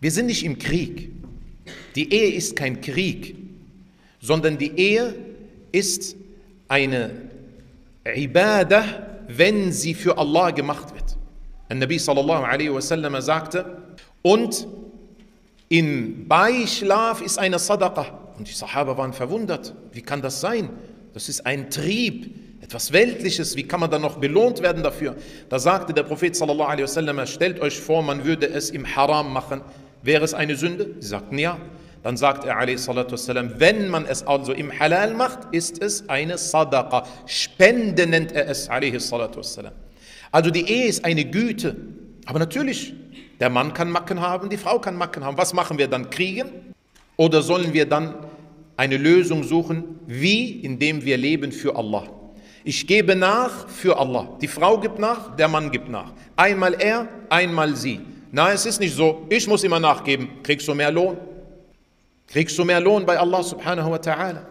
Wir sind nicht im Krieg. Die Ehe ist kein Krieg, sondern die Ehe ist eine Ibadah, wenn sie für Allah gemacht wird. Der Nabi sallallahu alaihi wasallam sagte, und im Beischlaf ist eine Sadaqa. Und die Sahaba waren verwundert. Wie kann das sein? Das ist ein Trieb, etwas Weltliches. Wie kann man dann noch belohnt werden dafür? Da sagte der Prophet sallallahu alaihi wasallam, stellt euch vor, man würde es im Haram machen. Wäre es eine Sünde? Sie sagten ja. Dann sagt er wasallam, wenn man es also im Halal macht, ist es eine Sadaqa. Spende nennt er es. Also die Ehe ist eine Güte. Aber natürlich, der Mann kann Macken haben, die Frau kann Macken haben. Was machen wir dann? Kriegen? Oder sollen wir dann eine Lösung suchen? Wie? Indem wir leben für Allah. Ich gebe nach für Allah. Die Frau gibt nach, der Mann gibt nach. Einmal er, einmal sie. Na, es ist nicht so, ich muss immer nachgeben. Kriegst du mehr Lohn? Kriegst du mehr Lohn bei Allah subhanahu wa ta'ala?